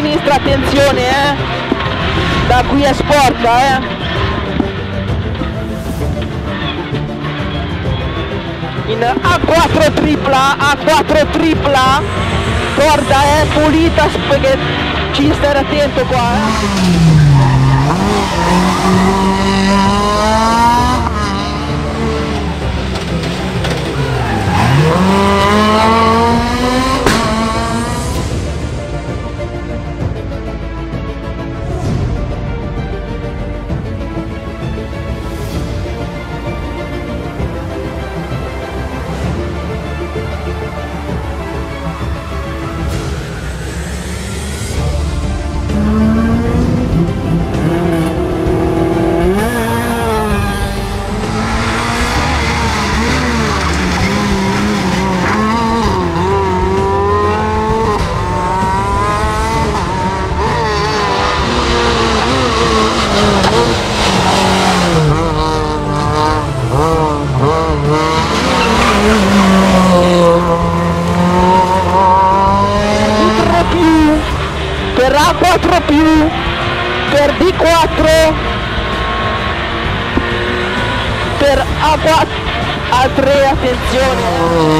Sinistra, attenzione eh! Da qui è sporca eh! In A4 tripla, A4 tripla, corda è pulita, perché ci stare attento qua eh! A4 più, per D4, per A4, A3 attenzione.